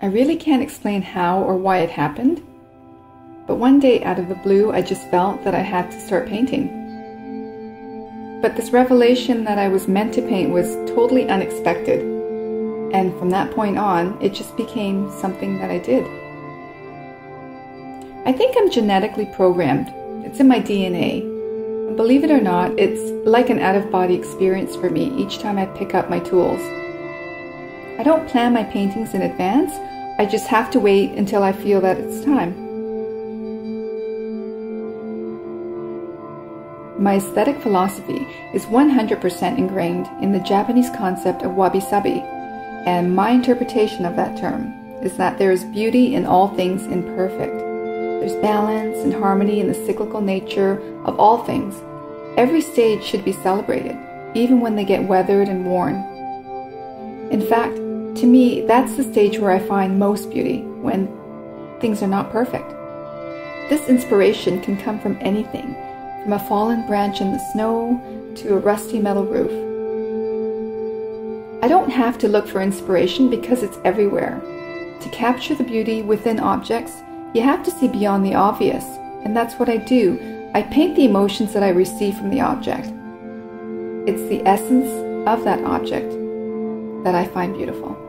I really can't explain how or why it happened, but one day out of the blue, I just felt that I had to start painting. But this revelation that I was meant to paint was totally unexpected, and from that point on, it just became something that I did. I think I'm genetically programmed, it's in my DNA. Believe it or not, it's like an out of body experience for me each time I pick up my tools. I don't plan my paintings in advance, I just have to wait until I feel that it's time. My aesthetic philosophy is 100% ingrained in the Japanese concept of wabi sabi, and my interpretation of that term is that there is beauty in all things imperfect. There's balance and harmony in the cyclical nature of all things. Every stage should be celebrated, even when they get weathered and worn. In fact, to me, that's the stage where I find most beauty, when things are not perfect. This inspiration can come from anything, from a fallen branch in the snow to a rusty metal roof. I don't have to look for inspiration because it's everywhere. To capture the beauty within objects, you have to see beyond the obvious, and that's what I do. I paint the emotions that I receive from the object. It's the essence of that object that I find beautiful.